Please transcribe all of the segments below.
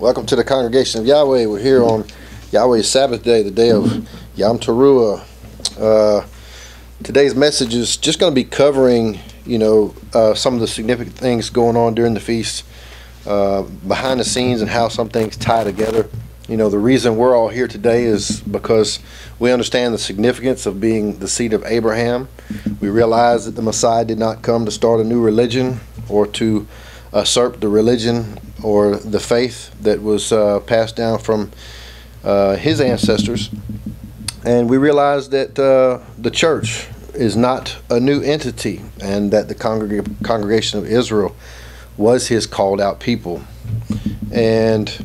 Welcome to the congregation of Yahweh. We're here on Yahweh's Sabbath day, the day of Yom Teruah. Uh, today's message is just going to be covering, you know, uh, some of the significant things going on during the feast, uh, behind the scenes, and how some things tie together. You know, the reason we're all here today is because we understand the significance of being the seed of Abraham. We realize that the Messiah did not come to start a new religion or to usurp the religion or the faith that was uh, passed down from uh, his ancestors. And we realize that uh, the church is not a new entity and that the congreg- congregation of Israel was his called out people. And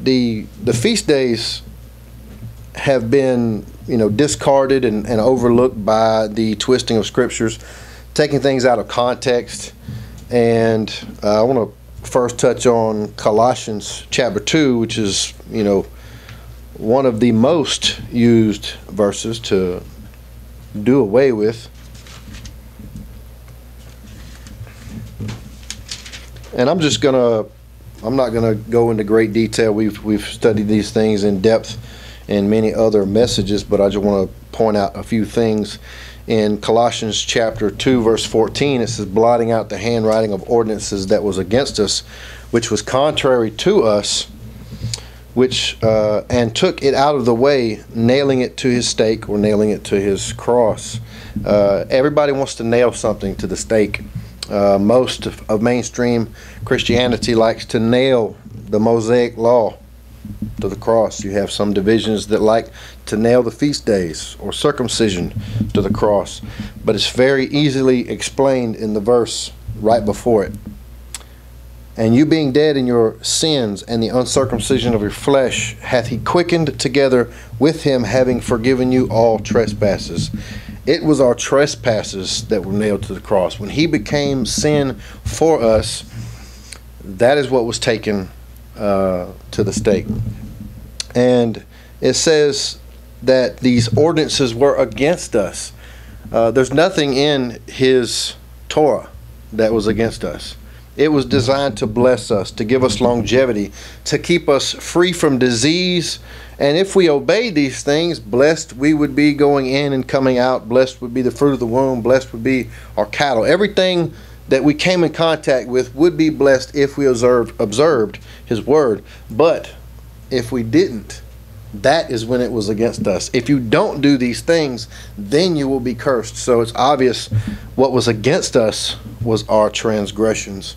the, the feast days have been you know discarded and, and overlooked by the twisting of scriptures, taking things out of context. And uh, I want to first touch on Colossians chapter 2, which is, you know, one of the most used verses to do away with. And I'm just going to I'm not going to go into great detail. We've we've studied these things in depth in many other messages, but I just want to point out a few things in Colossians chapter 2 verse 14 it says blotting out the handwriting of ordinances that was against us which was contrary to us which uh, and took it out of the way nailing it to his stake or nailing it to his cross uh, everybody wants to nail something to the stake uh, most of, of mainstream Christianity likes to nail the Mosaic law to the cross. You have some divisions that like to nail the feast days or circumcision to the cross, but it's very easily explained in the verse right before it. And you being dead in your sins and the uncircumcision of your flesh, hath he quickened together with him, having forgiven you all trespasses. It was our trespasses that were nailed to the cross. When he became sin for us, that is what was taken uh, to the stake. And it says that these ordinances were against us. Uh, there's nothing in his Torah that was against us. It was designed to bless us, to give us longevity, to keep us free from disease. And if we obey these things, blessed we would be going in and coming out. Blessed would be the fruit of the womb. Blessed would be our cattle. Everything that we came in contact with would be blessed if we observed, observed his word. But if we didn't, that is when it was against us. If you don't do these things, then you will be cursed. So it's obvious what was against us was our transgressions.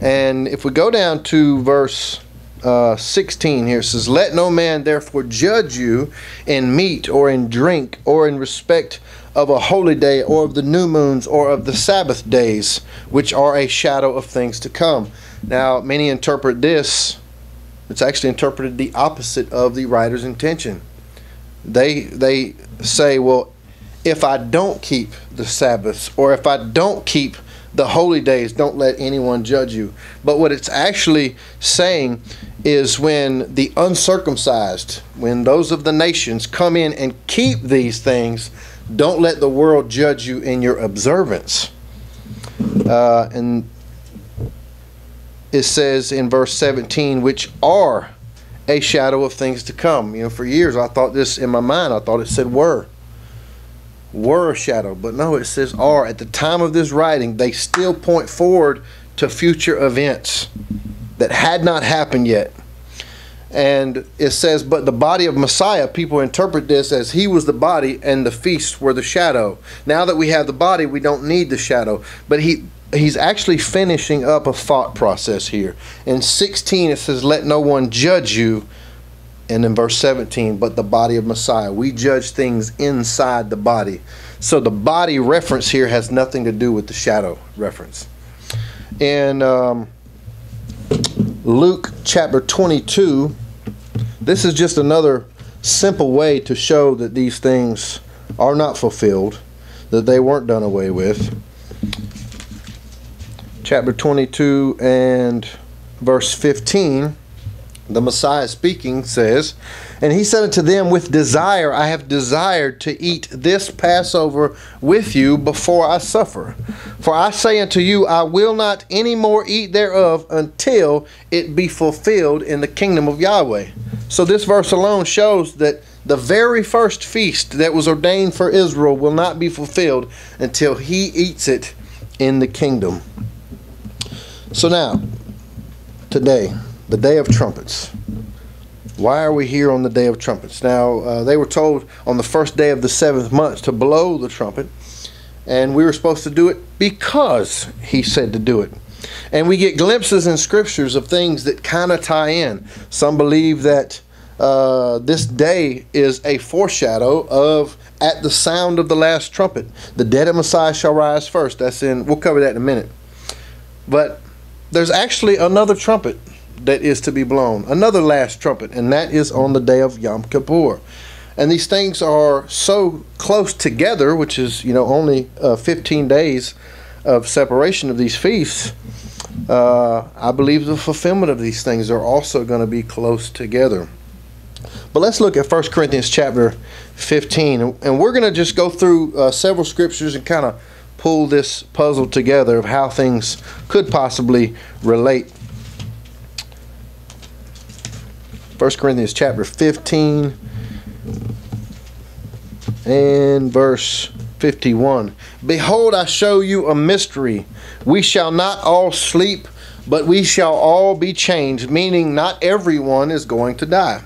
And if we go down to verse uh, 16 here, says, Let no man therefore judge you in meat or in drink or in respect of a holy day or of the new moons or of the Sabbath days, which are a shadow of things to come. Now, many interpret this, it's actually interpreted the opposite of the writer's intention. They, they say, well, if I don't keep the Sabbaths or if I don't keep the holy days, don't let anyone judge you. But what it's actually saying is when the uncircumcised, when those of the nations come in and keep these things, don't let the world judge you in your observance. Uh, and it says in verse 17, which are a shadow of things to come. You know, for years I thought this in my mind, I thought it said were. Were a shadow, but no, it says are. At the time of this writing, they still point forward to future events that had not happened yet and it says, but the body of Messiah, people interpret this as he was the body and the feasts were the shadow. Now that we have the body, we don't need the shadow. But he he's actually finishing up a thought process here. In 16, it says, let no one judge you. And in verse 17, but the body of Messiah. We judge things inside the body. So the body reference here has nothing to do with the shadow reference. In um, Luke chapter 22, this is just another simple way to show that these things are not fulfilled, that they weren't done away with. Chapter 22 and verse 15 the Messiah speaking says, And he said unto them, With desire I have desired to eat this Passover with you before I suffer. For I say unto you, I will not any more eat thereof until it be fulfilled in the kingdom of Yahweh. So this verse alone shows that the very first feast that was ordained for Israel will not be fulfilled until he eats it in the kingdom. So now, today, the day of trumpets. Why are we here on the day of trumpets? Now, uh, they were told on the first day of the seventh month to blow the trumpet, and we were supposed to do it because he said to do it. And we get glimpses in scriptures of things that kind of tie in. Some believe that uh, this day is a foreshadow of at the sound of the last trumpet, the dead of Messiah shall rise first. That's in, we'll cover that in a minute. But there's actually another trumpet that is to be blown, another last trumpet, and that is on the day of Yom Kippur. And these things are so close together, which is, you know, only uh, 15 days of separation of these feasts. Uh, I believe the fulfillment of these things are also going to be close together. But let's look at 1 Corinthians chapter 15, and we're going to just go through uh, several scriptures and kind of pull this puzzle together of how things could possibly relate 1 Corinthians chapter 15 and verse 51. Behold, I show you a mystery. We shall not all sleep, but we shall all be changed, meaning not everyone is going to die.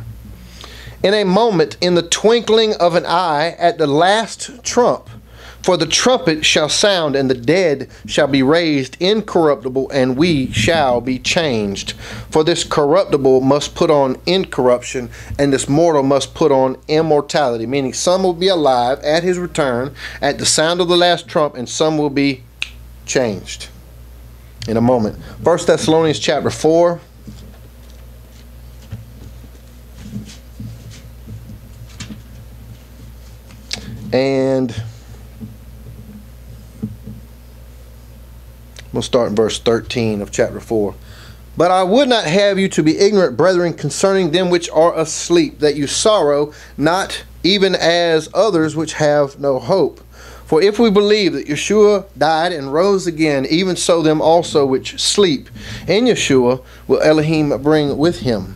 In a moment, in the twinkling of an eye, at the last trump, for the trumpet shall sound, and the dead shall be raised incorruptible, and we shall be changed. For this corruptible must put on incorruption, and this mortal must put on immortality. Meaning, some will be alive at his return at the sound of the last trump, and some will be changed. In a moment. First Thessalonians chapter 4. And We'll start in verse 13 of chapter 4. But I would not have you to be ignorant, brethren, concerning them which are asleep, that you sorrow not even as others which have no hope. For if we believe that Yeshua died and rose again, even so them also which sleep in Yeshua will Elohim bring with him.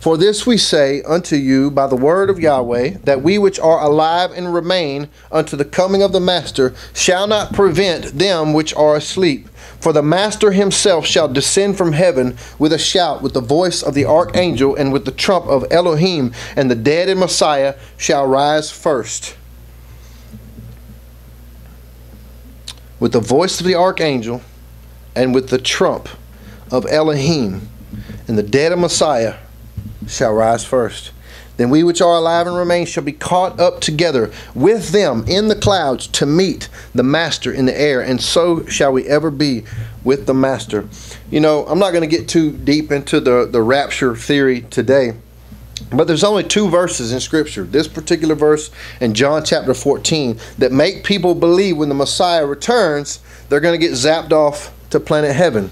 For this we say unto you by the word of Yahweh, that we which are alive and remain unto the coming of the Master shall not prevent them which are asleep. For the Master himself shall descend from heaven with a shout, with the voice of the archangel, and with the trump of Elohim, and the dead in Messiah shall rise first. With the voice of the archangel, and with the trump of Elohim, and the dead of Messiah shall rise first. Then we which are alive and remain shall be caught up together with them in the clouds to meet the Master in the air, and so shall we ever be with the Master. You know, I'm not going to get too deep into the, the rapture theory today, but there's only two verses in Scripture, this particular verse and John chapter 14, that make people believe when the Messiah returns, they're going to get zapped off to planet heaven.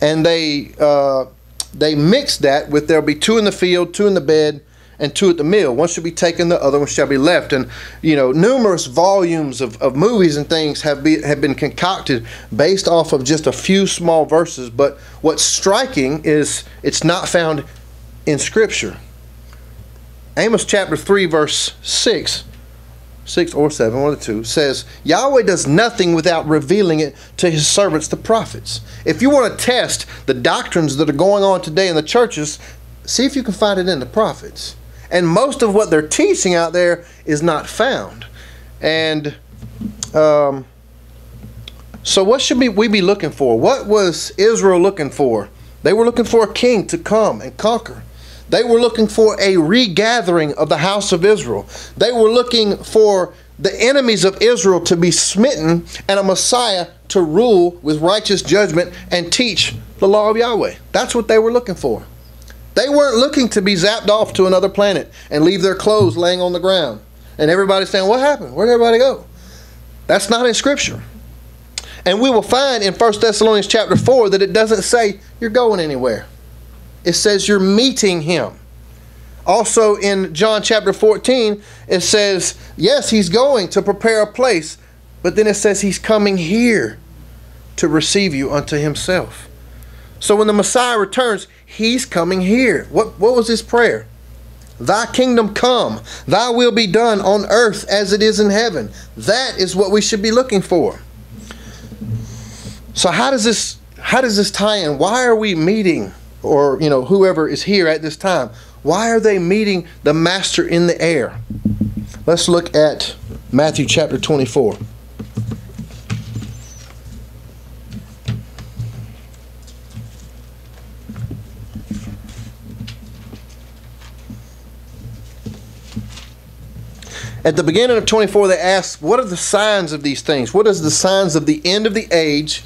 And they. Uh, they mix that with there'll be two in the field, two in the bed, and two at the mill. One shall be taken, the other one shall be left. And you know, numerous volumes of, of movies and things have be, have been concocted based off of just a few small verses. But what's striking is it's not found in Scripture. Amos chapter three, verse six 6 or 7, one of the two, says, Yahweh does nothing without revealing it to his servants, the prophets. If you want to test the doctrines that are going on today in the churches, see if you can find it in the prophets. And most of what they're teaching out there is not found. And um, so, what should we be looking for? What was Israel looking for? They were looking for a king to come and conquer. They were looking for a regathering of the house of Israel. They were looking for the enemies of Israel to be smitten and a Messiah to rule with righteous judgment and teach the law of Yahweh. That's what they were looking for. They weren't looking to be zapped off to another planet and leave their clothes laying on the ground. And everybody saying, What happened? Where'd everybody go? That's not in Scripture. And we will find in 1 Thessalonians chapter 4 that it doesn't say you're going anywhere. it says you're meeting him. Also in John chapter 14, it says, yes, he's going to prepare a place, but then it says he's coming here to receive you unto himself. So when the Messiah returns, he's coming here. What, what was his prayer? Thy kingdom come, thy will be done on earth as it is in heaven. That is what we should be looking for. So how does this how does this tie in? Why are we meeting or you know whoever is here at this time? Why are they meeting the master in the air? Let's look at Matthew chapter 24. At the beginning of 24, they ask, What are the signs of these things? What is the signs of the end of the age?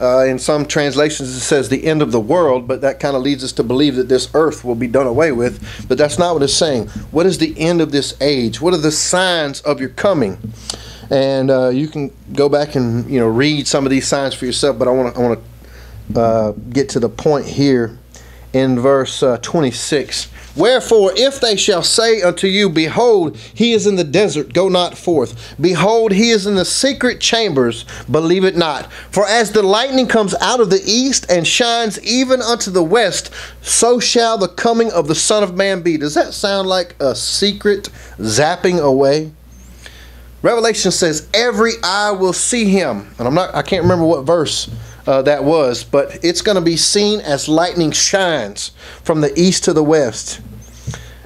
Uh, in some translations, it says the end of the world, but that kind of leads us to believe that this earth will be done away with. But that's not what it's saying. What is the end of this age? What are the signs of your coming? And uh, you can go back and you know read some of these signs for yourself. But I want to I want to uh, get to the point here in verse uh, 26. Wherefore, if they shall say unto you, Behold, he is in the desert, go not forth. Behold, he is in the secret chambers, believe it not. For as the lightning comes out of the east and shines even unto the west, so shall the coming of the Son of Man be. Does that sound like a secret zapping away? Revelation says, Every eye will see him. And I'm not I can't remember what verse uh, that was, but it's going to be seen as lightning shines from the east to the west.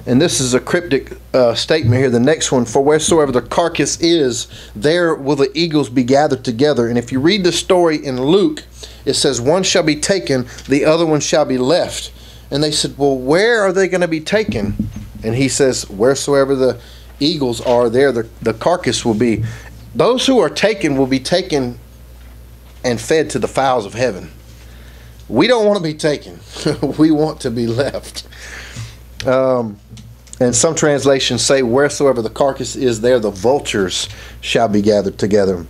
And this is a cryptic uh, statement here. The next one, for wheresoever the carcass is, there will the eagles be gathered together. And if you read the story in Luke, it says, one shall be taken, the other one shall be left. And they said, well, where are they going to be taken? And he says, wheresoever the eagles are, there the, the carcass will be. Those who are taken will be taken and fed to the fowls of heaven. We don't want to be taken. we want to be left. Um, and some translations say, Wheresoever the carcass is, there the vultures shall be gathered together.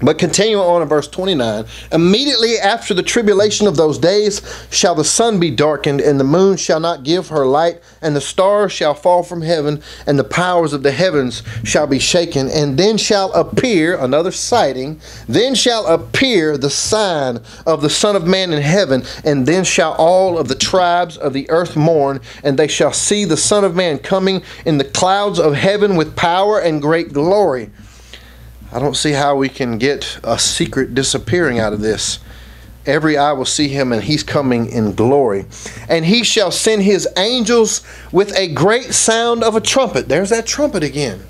But continuing on in verse 29, immediately after the tribulation of those days shall the sun be darkened, and the moon shall not give her light, and the stars shall fall from heaven, and the powers of the heavens shall be shaken. And then shall appear, another sighting, then shall appear the sign of the Son of Man in heaven, and then shall all of the tribes of the earth mourn, and they shall see the Son of Man coming in the clouds of heaven with power and great glory. I don't see how we can get a secret disappearing out of this. Every eye will see him, and he's coming in glory. And he shall send his angels with a great sound of a trumpet. There's that trumpet again.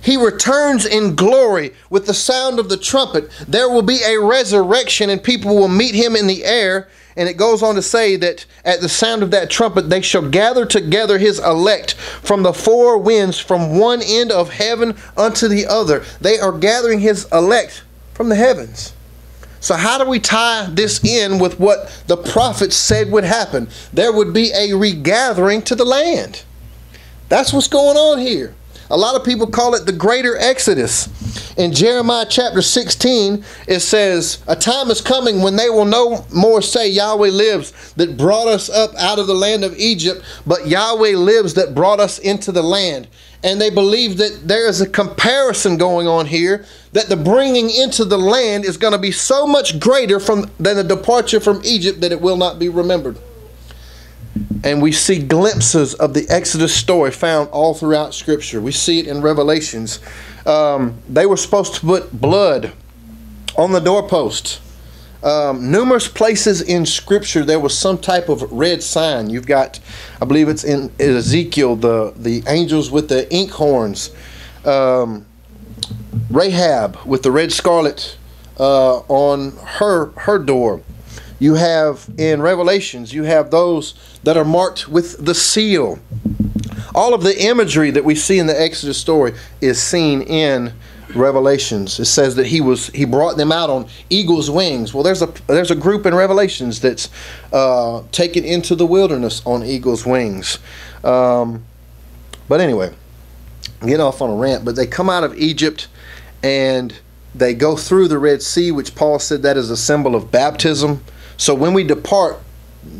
He returns in glory with the sound of the trumpet. There will be a resurrection, and people will meet him in the air and it goes on to say that at the sound of that trumpet, they shall gather together his elect from the four winds, from one end of heaven unto the other. They are gathering his elect from the heavens. So, how do we tie this in with what the prophets said would happen? There would be a regathering to the land. That's what's going on here. A lot of people call it the greater exodus. In Jeremiah chapter 16, it says, A time is coming when they will no more say, Yahweh lives that brought us up out of the land of Egypt, but Yahweh lives that brought us into the land. And they believe that there is a comparison going on here, that the bringing into the land is going to be so much greater from, than the departure from Egypt that it will not be remembered and we see glimpses of the Exodus story found all throughout Scripture. We see it in Revelations. Um, they were supposed to put blood on the doorpost. Um, numerous places in Scripture there was some type of red sign. You've got, I believe it's in Ezekiel, the the angels with the ink horns, um, Rahab with the red scarlet uh, on her her door. You have in Revelations, you have those that are marked with the seal. All of the imagery that we see in the Exodus story is seen in Revelations. It says that he was he brought them out on eagle's wings. Well, there's a there's a group in Revelations that's uh, taken into the wilderness on eagle's wings. Um, but anyway, get off on a rant. But they come out of Egypt and they go through the Red Sea, which Paul said that is a symbol of baptism. So when we depart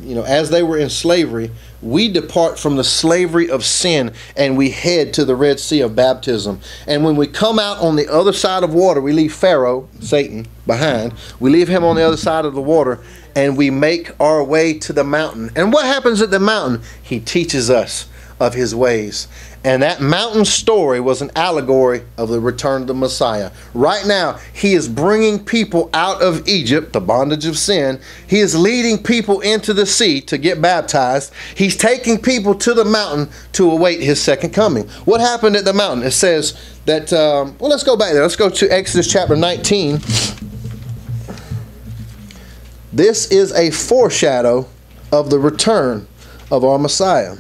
you know, as they were in slavery, we depart from the slavery of sin and we head to the Red Sea of baptism. And when we come out on the other side of water, we leave Pharaoh, Satan, behind. We leave him on the other side of the water and we make our way to the mountain. And what happens at the mountain? He teaches us of his ways. And that mountain story was an allegory of the return of the Messiah. Right now, he is bringing people out of Egypt, the bondage of sin. He is leading people into the sea to get baptized. He's taking people to the mountain to await his second coming. What happened at the mountain? It says that, um, well, let's go back there. Let's go to Exodus chapter 19. This is a foreshadow of the return of our Messiah.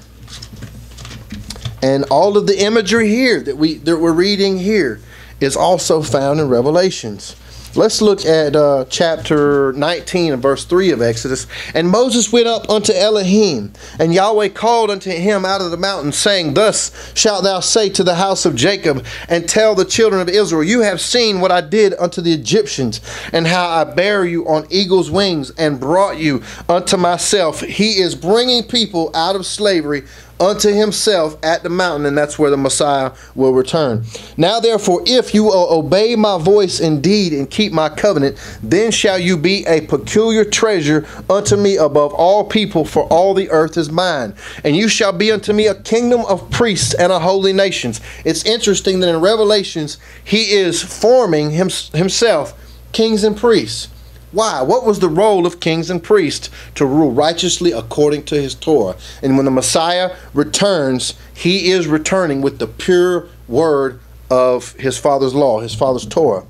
And all of the imagery here that we that we're reading here is also found in Revelations. Let's look at uh, chapter 19 and verse 3 of Exodus. And Moses went up unto Elohim, and Yahweh called unto him out of the mountain, saying, Thus shalt thou say to the house of Jacob, and tell the children of Israel, You have seen what I did unto the Egyptians, and how I bare you on eagle's wings, and brought you unto myself. He is bringing people out of slavery unto himself at the mountain, and that's where the Messiah will return. Now, therefore, if you obey my voice indeed and keep my covenant, then shall you be a peculiar treasure unto me above all people, for all the earth is mine. And you shall be unto me a kingdom of priests and a holy nations. It's interesting that in Revelations, he is forming him, himself kings and priests. Why? What was the role of kings and priests? To rule righteously according to his Torah. And when the Messiah returns, he is returning with the pure word of his father's law, his father's Torah.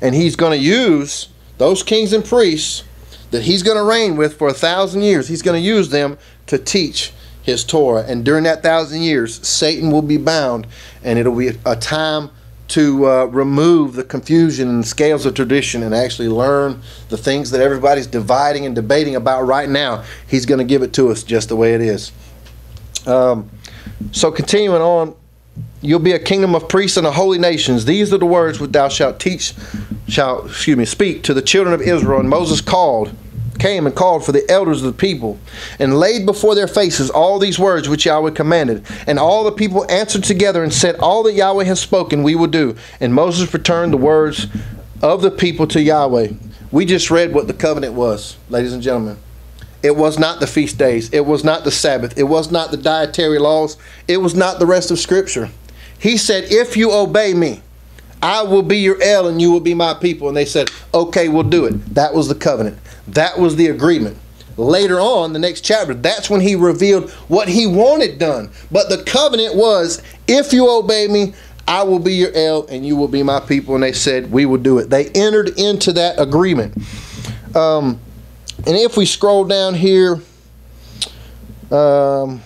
And he's going to use those kings and priests that he's going to reign with for a thousand years. He's going to use them to teach his Torah. And during that thousand years, Satan will be bound, and it'll be a time to uh, remove the confusion and scales of tradition and actually learn the things that everybody's dividing and debating about right now. He's going to give it to us just the way it is. Um, so, continuing on, you'll be a kingdom of priests and a holy nations. These are the words which thou shalt teach, shalt excuse me, speak to the children of Israel. And Moses called came and called for the elders of the people, and laid before their faces all these words which Yahweh commanded. And all the people answered together and said, All that Yahweh has spoken, we will do. And Moses returned the words of the people to Yahweh. We just read what the covenant was, ladies and gentlemen. It was not the feast days. It was not the Sabbath. It was not the dietary laws. It was not the rest of Scripture. He said, If you obey me, I will be your El and you will be my people. And they said, Okay, we'll do it. That was the covenant. That was the agreement. Later on, the next chapter, that's when he revealed what he wanted done. But the covenant was if you obey me, I will be your El and you will be my people. And they said, We will do it. They entered into that agreement. Um, and if we scroll down here, um,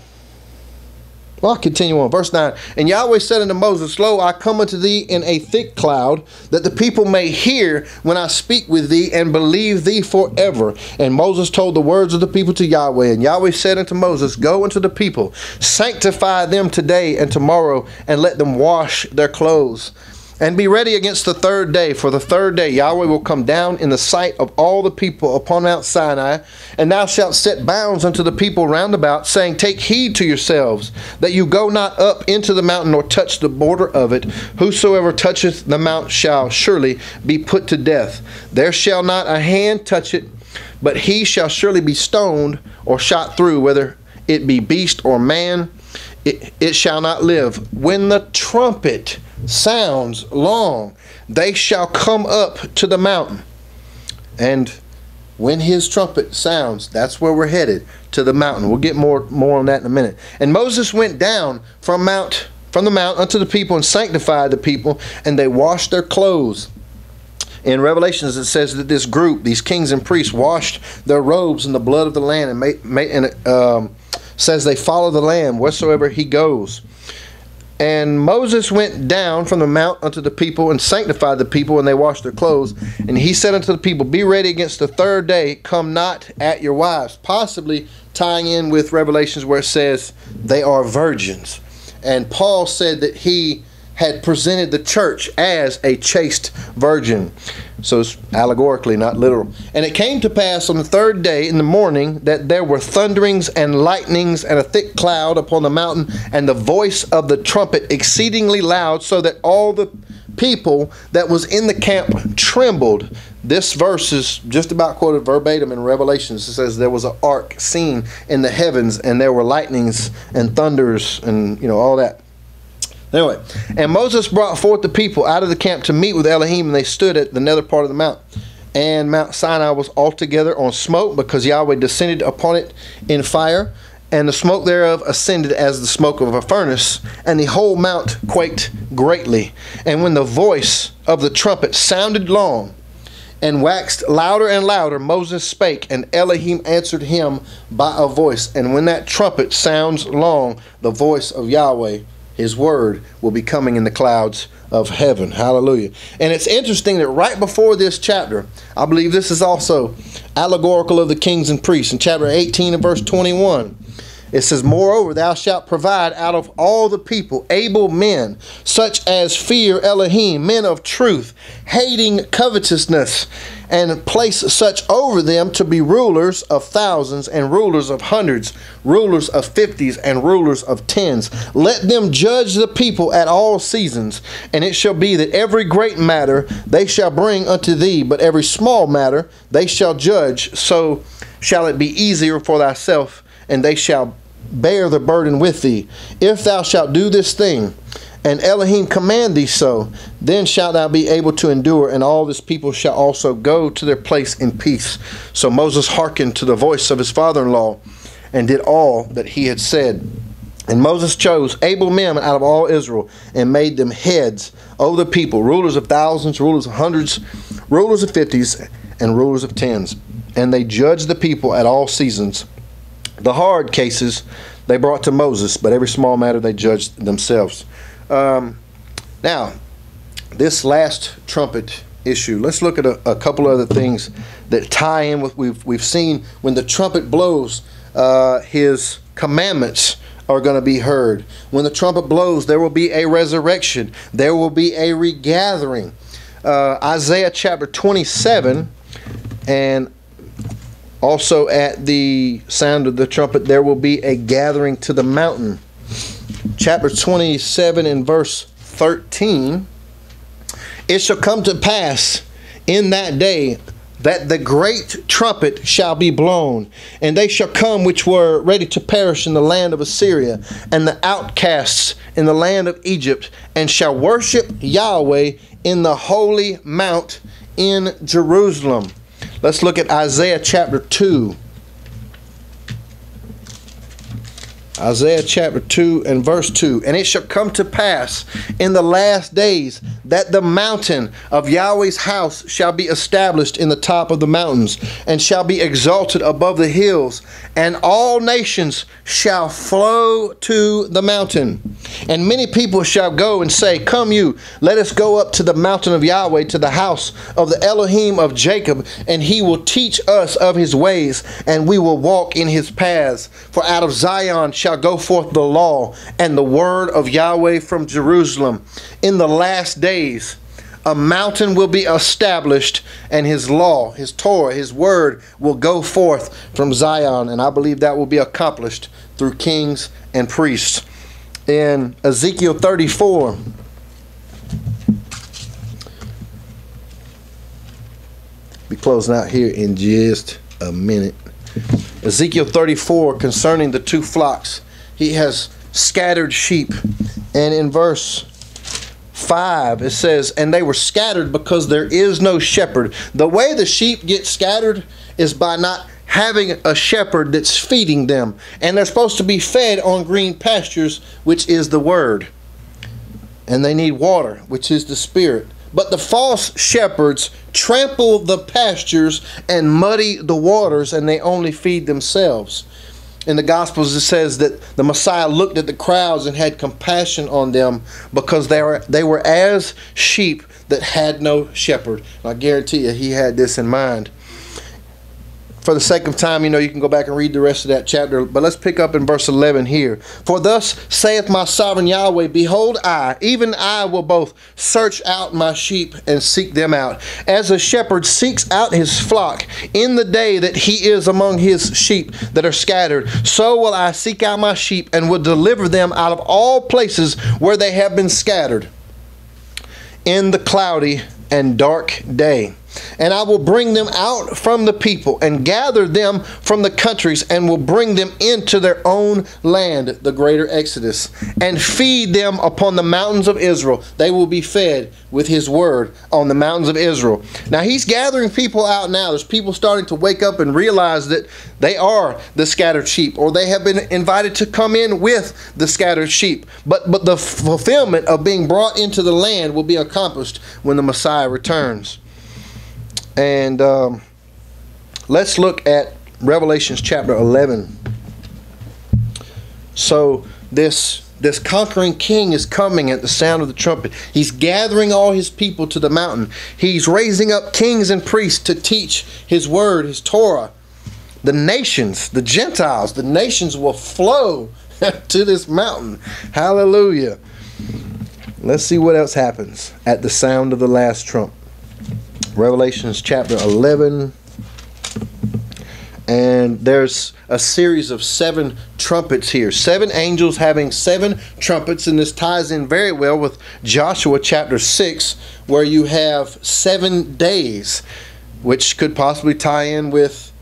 well, I'll continue on. Verse 9. And Yahweh said unto Moses, Lo, I come unto thee in a thick cloud, that the people may hear when I speak with thee, and believe thee forever. And Moses told the words of the people to Yahweh. And Yahweh said unto Moses, Go unto the people, sanctify them today and tomorrow, and let them wash their clothes and be ready against the third day, for the third day Yahweh will come down in the sight of all the people upon Mount Sinai, and thou shalt set bounds unto the people round about, saying, Take heed to yourselves, that you go not up into the mountain nor touch the border of it. Whosoever toucheth the mount shall surely be put to death. There shall not a hand touch it, but he shall surely be stoned or shot through, whether it be beast or man. It, it shall not live. When the trumpet sounds long, they shall come up to the mountain. And when his trumpet sounds, that's where we're headed to the mountain. We'll get more more on that in a minute. And Moses went down from mount from the mount unto the people and sanctified the people, and they washed their clothes. In Revelations, it says that this group, these kings and priests, washed their robes in the blood of the Lamb, and, and um, says they follow the Lamb wheresoever he goes. And Moses went down from the mount unto the people and sanctified the people, and they washed their clothes. And he said unto the people, Be ready against the third day, come not at your wives. Possibly tying in with Revelations where it says they are virgins. And Paul said that he had presented the church as a chaste virgin. So it's allegorically, not literal. And it came to pass on the third day in the morning that there were thunderings and lightnings and a thick cloud upon the mountain, and the voice of the trumpet exceedingly loud, so that all the people that was in the camp trembled. This verse is just about quoted verbatim in Revelations. It says there was an ark seen in the heavens, and there were lightnings and thunders and you know all that. Anyway, and Moses brought forth the people out of the camp to meet with Elohim, and they stood at the nether part of the mount. And Mount Sinai was altogether on smoke, because Yahweh descended upon it in fire, and the smoke thereof ascended as the smoke of a furnace, and the whole mount quaked greatly. And when the voice of the trumpet sounded long, and waxed louder and louder, Moses spake, and Elohim answered him by a voice. And when that trumpet sounds long, the voice of Yahweh his word will be coming in the clouds of heaven. Hallelujah. And it's interesting that right before this chapter, I believe this is also allegorical of the kings and priests. In chapter 18 and verse 21, it says, Moreover, thou shalt provide out of all the people able men, such as fear Elohim, men of truth, hating covetousness, and place such over them to be rulers of thousands, and rulers of hundreds, rulers of fifties, and rulers of tens. Let them judge the people at all seasons, and it shall be that every great matter they shall bring unto thee, but every small matter they shall judge. So shall it be easier for thyself and they shall bear the burden with thee. If thou shalt do this thing, and Elohim command thee so, then shalt thou be able to endure, and all this people shall also go to their place in peace. So Moses hearkened to the voice of his father in law, and did all that he had said. And Moses chose able men out of all Israel, and made them heads over the people, rulers of thousands, rulers of hundreds, rulers of fifties, and rulers of tens. And they judged the people at all seasons the hard cases they brought to Moses, but every small matter they judged themselves. Um, now, this last trumpet issue, let's look at a, a, couple other things that tie in with we've, we've seen when the trumpet blows, uh, his commandments are going to be heard. When the trumpet blows, there will be a resurrection, there will be a regathering. Uh, Isaiah chapter 27 and also, at the sound of the trumpet, there will be a gathering to the mountain. Chapter 27 and verse 13 It shall come to pass in that day that the great trumpet shall be blown, and they shall come which were ready to perish in the land of Assyria, and the outcasts in the land of Egypt, and shall worship Yahweh in the holy mount in Jerusalem. Let's look at Isaiah chapter 2. Isaiah chapter 2 and verse 2. And it shall come to pass in the last days that the mountain of Yahweh's house shall be established in the top of the mountains, and shall be exalted above the hills, and all nations shall flow to the mountain. And many people shall go and say, Come you, let us go up to the mountain of Yahweh, to the house of the Elohim of Jacob, and he will teach us of his ways, and we will walk in his paths. For out of Zion shall go forth the law and the word of Yahweh from Jerusalem. In the last days, a mountain will be established, and his law, his Torah, his word will go forth from Zion. And I believe that will be accomplished through kings and priests. In Ezekiel 34, be closing out here in just a minute. Ezekiel 34 concerning the two flocks. He has scattered sheep. And in verse 5, it says, And they were scattered because there is no shepherd. The way the sheep get scattered is by not having a shepherd that's feeding them. And they're supposed to be fed on green pastures, which is the word. And they need water, which is the spirit. But the false shepherds trample the pastures and muddy the waters, and they only feed themselves in the Gospels it says that the Messiah looked at the crowds and had compassion on them because they were they were as sheep that had no shepherd. And I guarantee you he had this in mind. For the sake of time, you know, you can go back and read the rest of that chapter. But let's pick up in verse 11 here. For thus saith my sovereign Yahweh, Behold, I, even I, will both search out my sheep and seek them out, as a shepherd seeks out his flock in the day that he is among his sheep that are scattered. So will I seek out my sheep and will deliver them out of all places where they have been scattered in the cloudy and dark day. And I will bring them out from the people and gather them from the countries and will bring them into their own land, the greater Exodus, and feed them upon the mountains of Israel. They will be fed with his word on the mountains of Israel. Now he's gathering people out now. There's people starting to wake up and realize that they are the scattered sheep or they have been invited to come in with the scattered sheep. But but the fulfillment of being brought into the land will be accomplished when the Messiah returns. And um, let's look at Revelations chapter 11. So this this conquering king is coming at the sound of the trumpet. He's gathering all his people to the mountain. He's raising up kings and priests to teach his word, his Torah. The nations, the Gentiles, the nations will flow to this mountain. Hallelujah. Let's see what else happens at the sound of the last trump. Revelations chapter 11. And there's a series of seven trumpets here. Seven angels having seven trumpets, and this ties in very well with Joshua chapter 6, where you have seven days, which could possibly tie in with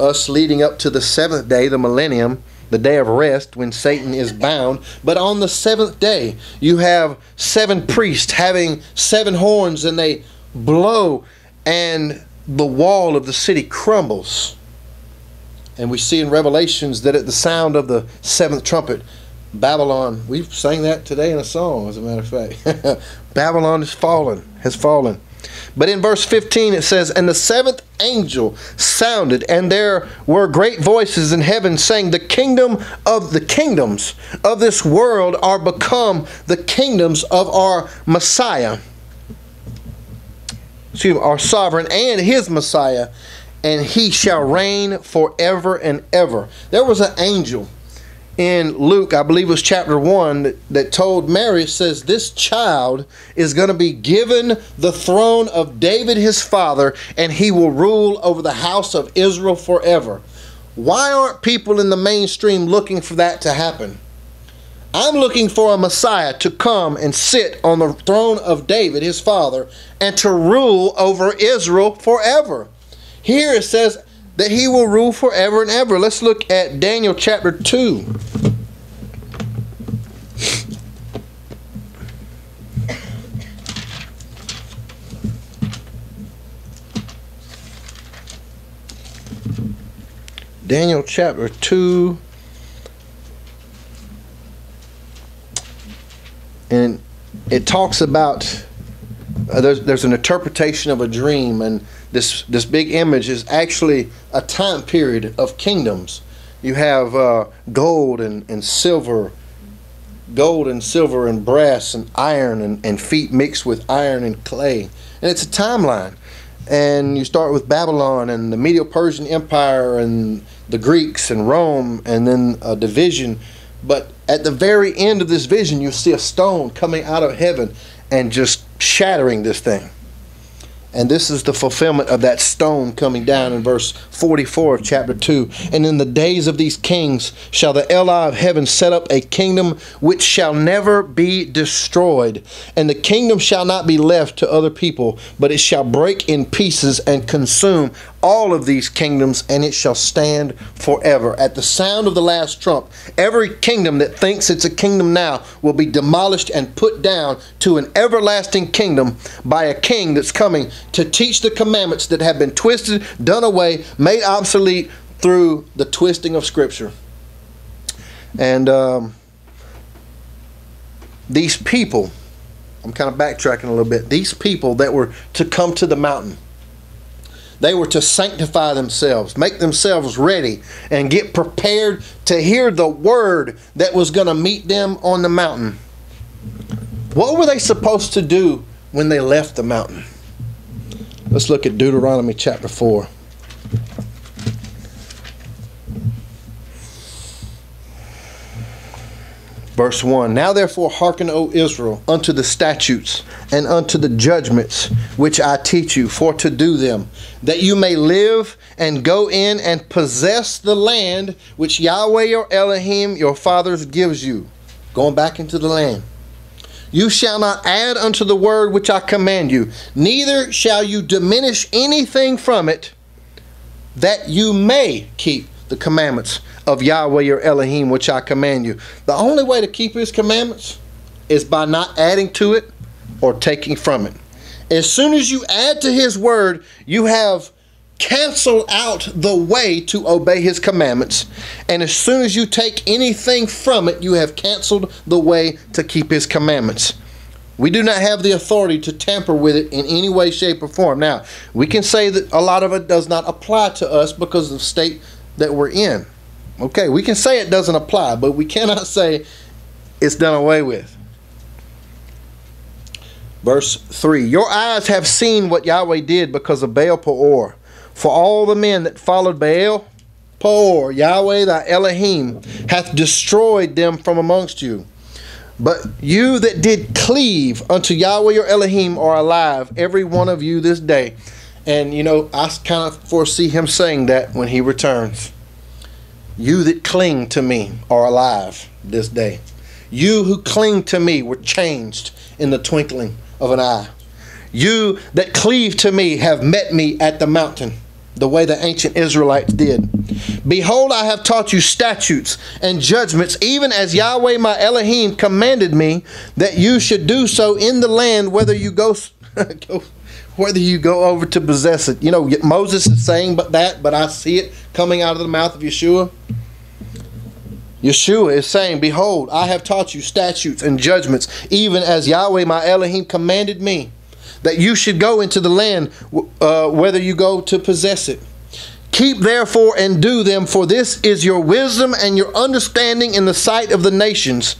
us leading up to the seventh day, the millennium, the day of rest when Satan is bound. But on the seventh day, you have seven priests having seven horns, and they blow, and the wall of the city crumbles. And we see in Revelations that at the sound of the seventh trumpet, Babylon, we sang that today in a song, as a matter of fact. Babylon has fallen, has fallen. But in verse 15 it says, And the seventh angel sounded, and there were great voices in heaven saying, The kingdom of the kingdoms of this world are become the kingdoms of our Messiah excuse me, our sovereign and his Messiah, and he shall reign forever and ever. There was an angel in Luke, I believe it was chapter 1, that, that told Mary, says, This child is going to be given the throne of David his father, and he will rule over the house of Israel forever. Why aren't people in the mainstream looking for that to happen? I'm looking for a Messiah to come and sit on the throne of David, his father, and to rule over Israel forever. Here it says that he will rule forever and ever. Let's look at Daniel chapter 2. Daniel chapter 2 and it talks about uh, there's, there's an interpretation of a dream and this this big image is actually a time period of kingdoms. You have uh, gold and, and silver gold and silver and brass and iron and, and feet mixed with iron and clay. And it's a timeline. And you start with babylon and the medo-persian empire and the greeks and rome and then a division but at the very end of this vision, you see a stone coming out of heaven and just shattering this thing. And this is the fulfillment of that stone coming down in verse 44 of chapter 2. And in the days of these kings shall the Eli of heaven set up a kingdom which shall never be destroyed. And the kingdom shall not be left to other people, but it shall break in pieces and consume all of these kingdoms, and it shall stand forever. At the sound of the last trump, every kingdom that thinks it's a kingdom now will be demolished and put down to an everlasting kingdom by a king that's coming to teach the commandments that have been twisted, done away, made obsolete through the twisting of Scripture. And um, these people, I'm kind of backtracking a little bit, these people that were to come to the mountain they were to sanctify themselves, make themselves ready, and get prepared to hear the word that was going to meet them on the mountain. What were they supposed to do when they left the mountain? Let's look at Deuteronomy chapter 4. Verse 1 Now therefore hearken, O Israel, unto the statutes and unto the judgments which I teach you, for to do them, that you may live and go in and possess the land which Yahweh your Elohim your fathers gives you. Going back into the land. You shall not add unto the word which I command you, neither shall you diminish anything from it, that you may keep the commandments of Yahweh your Elohim, which I command you. The only way to keep his commandments is by not adding to it or taking from it. As soon as you add to his word, you have canceled out the way to obey his commandments. And as soon as you take anything from it, you have canceled the way to keep his commandments. We do not have the authority to tamper with it in any way, shape, or form. Now, we can say that a lot of it does not apply to us because of the state that we're in. Okay, we can say it doesn't apply, but we cannot say it's done away with. Verse 3 Your eyes have seen what Yahweh did because of Baal Peor. For all the men that followed Baal, Peor, Yahweh thy Elohim, hath destroyed them from amongst you. But you that did cleave unto Yahweh your Elohim are alive, every one of you this day. And you know, I kind of foresee him saying that when he returns. You that cling to me are alive this day. You who cling to me were changed in the twinkling of an eye. You that cleave to me have met me at the mountain, the way the ancient Israelites did. Behold, I have taught you statutes and judgments, even as Yahweh my Elohim commanded me that you should do so in the land, whether you go, go whether you go over to possess it. You know, Moses is saying but that, but I see it coming out of the mouth of Yeshua. Yeshua is saying, Behold, I have taught you statutes and judgments, even as Yahweh my Elohim commanded me, that you should go into the land, uh, whether you go to possess it. Keep therefore and do them, for this is your wisdom and your understanding in the sight of the nations,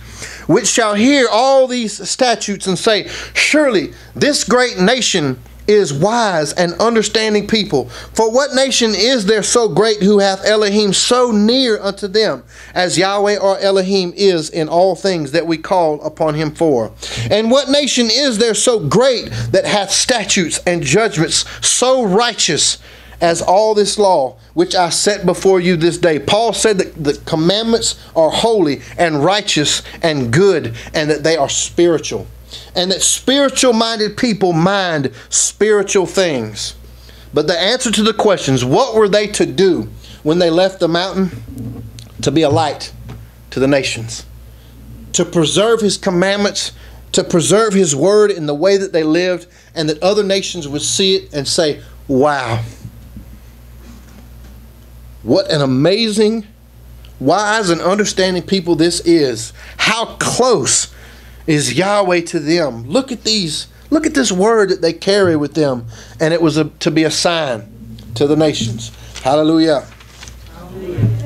which shall hear all these statutes and say, Surely this great nation is wise and understanding people. For what nation is there so great who hath Elohim so near unto them, as Yahweh our Elohim is in all things that we call upon him for? And what nation is there so great that hath statutes and judgments so righteous? as all this law which I set before you this day. Paul said that the commandments are holy and righteous and good, and that they are spiritual and that spiritual minded people mind spiritual things. But the answer to the questions what were they to do when they left the mountain? To be a light to the nations, to preserve his commandments, to preserve his word in the way that they lived, and that other nations would see it and say, Wow, what an amazing, wise, and understanding people this is. How close is Yahweh to them. Look at these. Look at this word that they carry with them. And it was a, to be a sign to the nations. Hallelujah. Hallelujah.